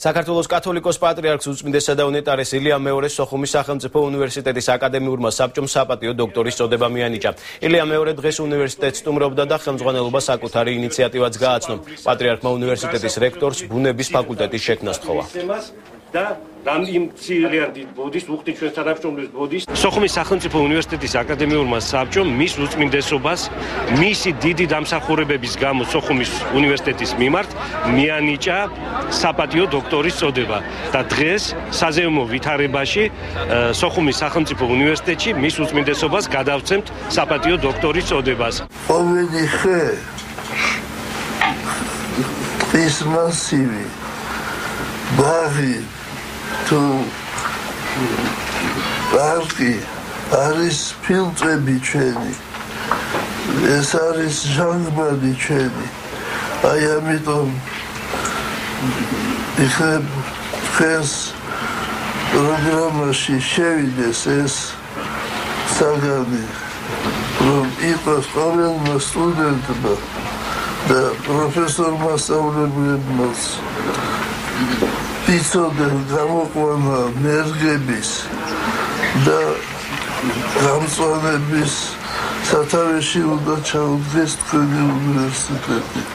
საქართველოს კათოლიკოს პატრიარქს უწმინდესა და უნეტარეს ილია მეორე სოხუმის სახელმწიფო უნივერსიტეტის აკადემიურმა საბჭომ საპატიო დოქტორის წოდება მიანიჭა. ილია მეორე დღეს უნივერსიტეტს სტუმრობდა და ხელმძღვანელობა საკუთარი ინიციატივაც გააცნო. პატრიარქმა უნივერსიტეტის რექტორს ბუნების ფაკულტეტის შექმნას თხოვა. და რამ იმ ცილიარდი ბოდის უხდი ჩვენ თანამშრომლის ბოდის სოხუმის სახელმწიფო უნივერსიტეტის აკადემიურმა საბჭომ მის უწმინდესობას მისი დიდი დამსახურებების გამო სოხუმის უნივერსიტეტის მიმართ მიანიჭა საპატიო დოქტორის წოდება და დღეს საზეიმო ვითარებაში სოხუმის სახელმწიფო უნივერსიტეტში მის უწმინდესობას გადავცემთ საპატიო დოქტორის წოდებას. ყოველი ხე ის მასივი ბაღი თუ პარკი არის ფილტრები ჩვენი ეს არის ჟანგბადი ჩვენი. აი ამიტომ ეხლა ხეს პროგრამაში შევიდეს ეს საგანი რომ იყოს ყოველმა სტუდენტმა და პროფესორმა სწავლებლებმაც იცოდენ გამოყვანა ნერგების და გამწვანების სათავეში უნდა ჩაუდგეს თქვენი უნივერსიტეტი